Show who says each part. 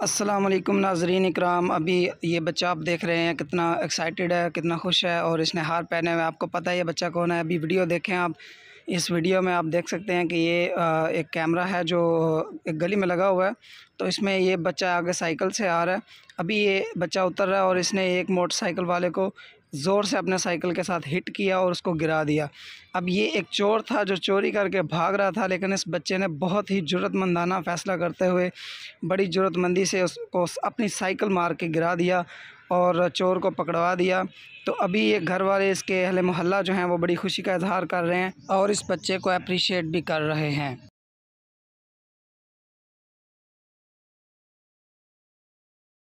Speaker 1: अस्सलाम वालेकुम नाजरीन इकराम। अभी ये बच्चा आप देख रहे हैं, कितना एक्साइटेड है, कितना खुश है और इसने हार पहने हुए आपको पता है ये बच्चा कौन है? अभी वीडियो देखें आप। इस वीडियो में आप देख सकते हैं कि ये एक कैमरा है जो एक गली में लगा हुआ है। तो इसमें ये बच्चा आगे साइकिल से आ रहा है। अभी ये बच्चा उतर रहा है और इसने एक मोटरसाइकिल वाले को ज़ोर से अपने साइकिल के साथ हिट किया और उसको गिरा दिया। अब ये एक चोर था जो चोरी करके भाग रहा था, लेकिन इस बच्चे ने बहुत ही ज़रूरतमंदाना फ़ैसला करते हुए बड़ी ज़रूरतमंदी से उसको अपनी साइकिल मार के गिरा दिया और चोर को पकड़वा दिया। तो अभी ये घर वाले इसके अहल मोहल्ला जो हैं, वो बड़ी खुशी का इजहार कर रहे हैं और इस बच्चे को अप्रिशिएट भी कर रहे हैं।